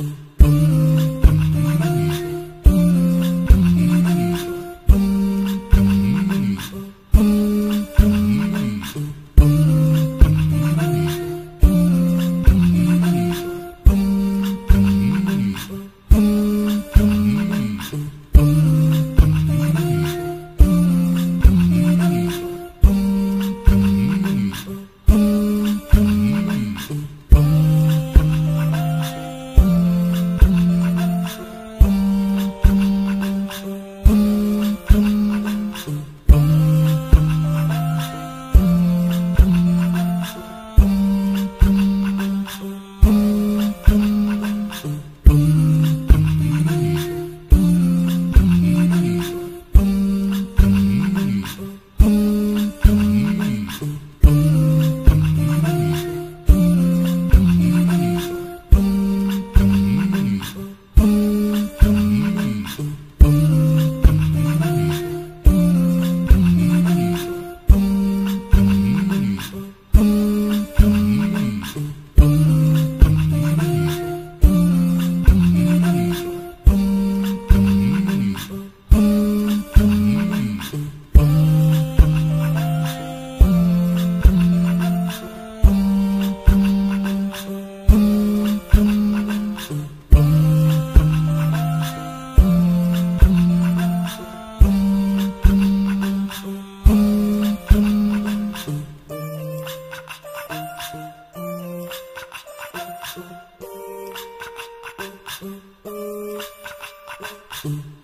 Ooh. passion.